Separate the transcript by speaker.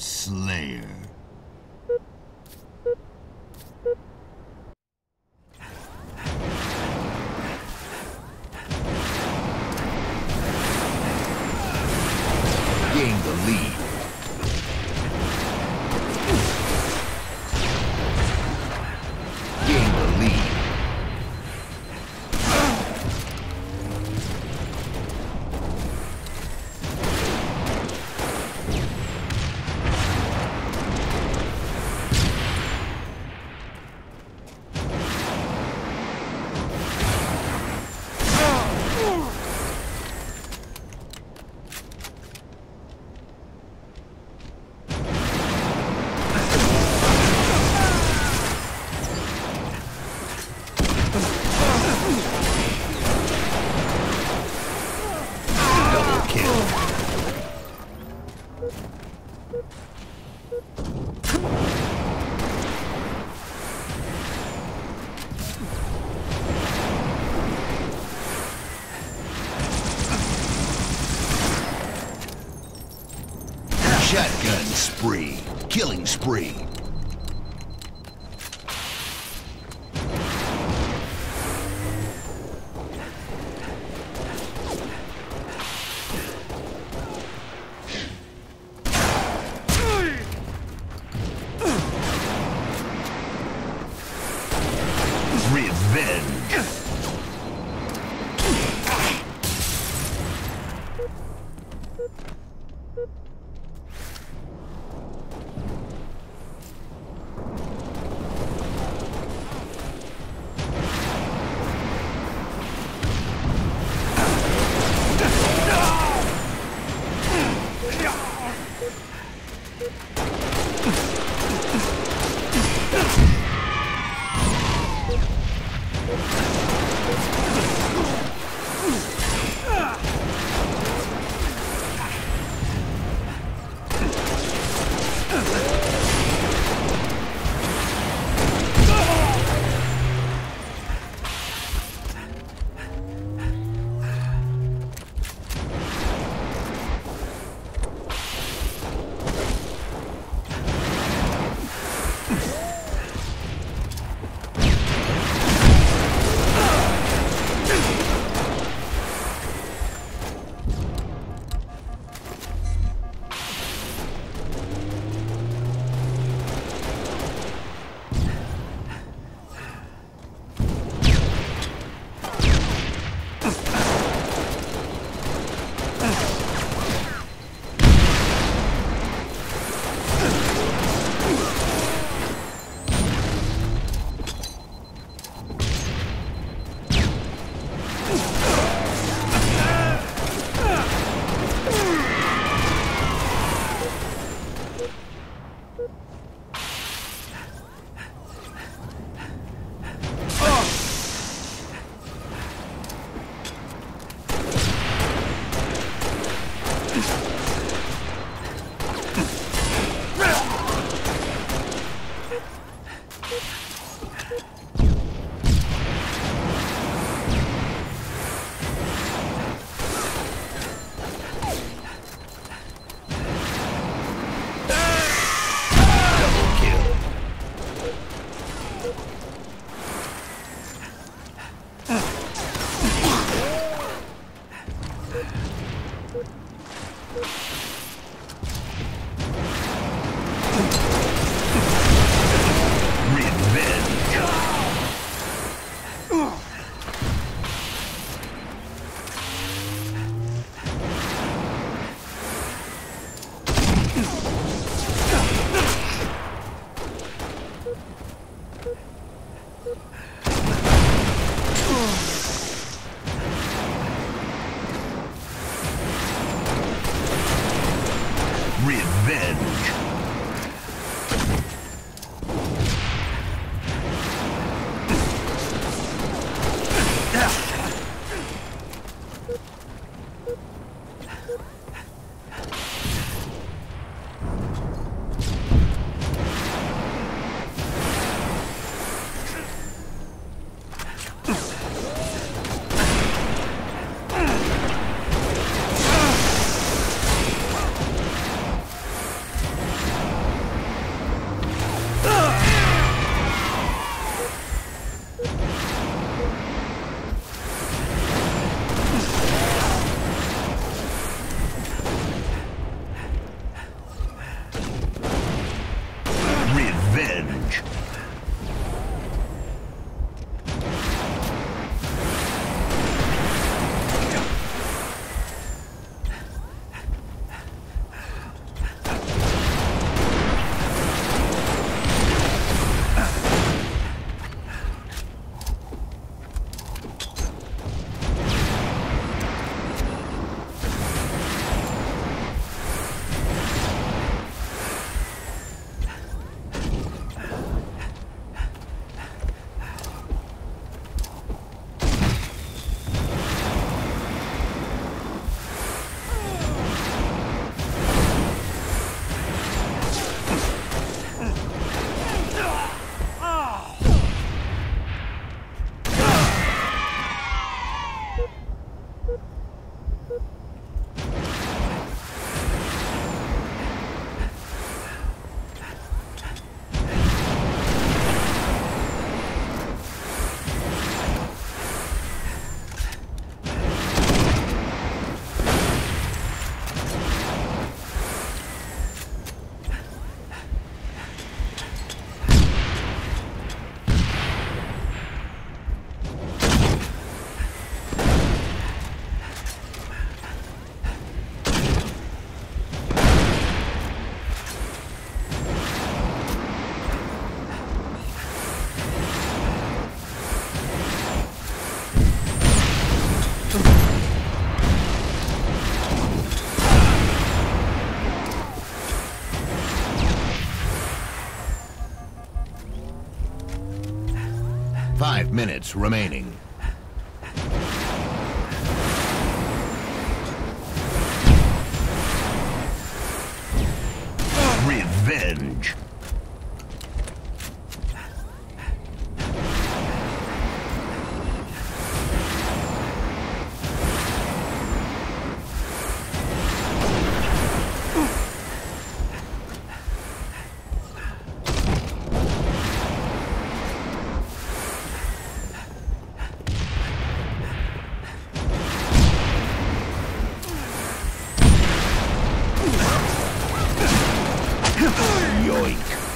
Speaker 1: Slayer. Shotgun spree. Killing spree. Minutes remaining. Revenge. Yoink.